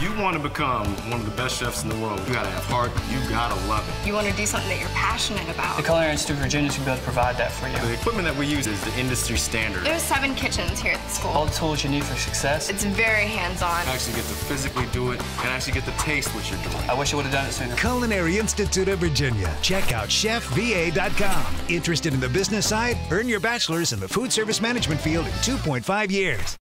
you want to become one of the best chefs in the world, you gotta have heart, you gotta love it. You want to do something that you're passionate about. The Culinary Institute of Virginia should be able to provide that for you. The equipment that we use is the industry standard. There's seven kitchens here at the school. All the tools you need for success. It's very hands-on. actually get to physically do it and actually get to taste what you're doing. I wish I would have done it sooner. Culinary Institute of Virginia. Check out chefva.com. Interested in the business side? Earn your bachelor's in the food service management field in 2.5 years.